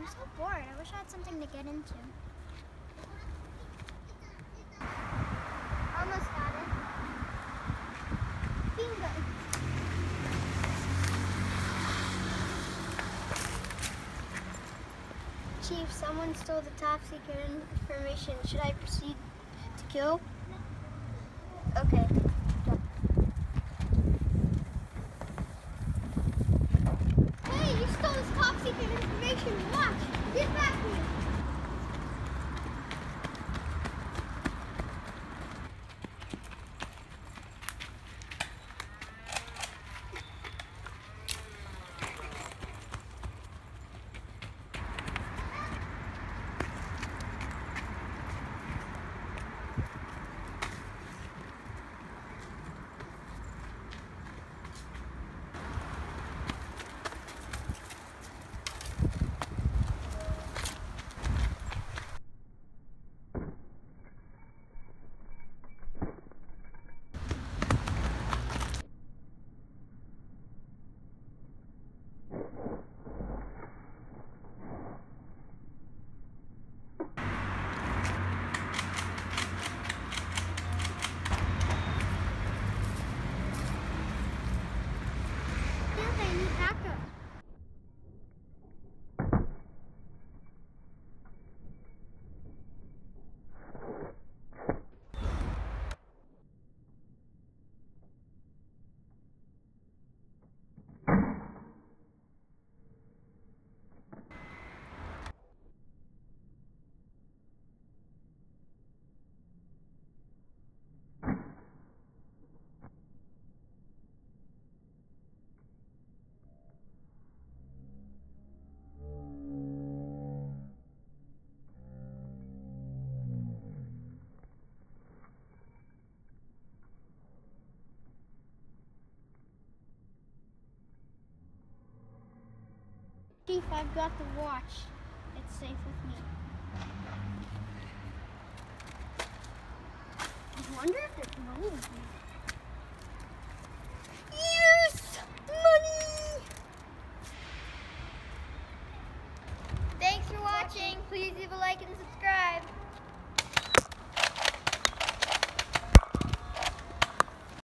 I'm so bored. I wish I had something to get into. Almost got it. Bingo. Chief, someone stole the top secret information. Should I proceed to kill? Okay. Hey, you stole this top information. Watch. Get back Chief, I've got the watch. It's safe with me. I wonder if it's money. Yes! Money! Thanks for watching. Please leave a like and subscribe.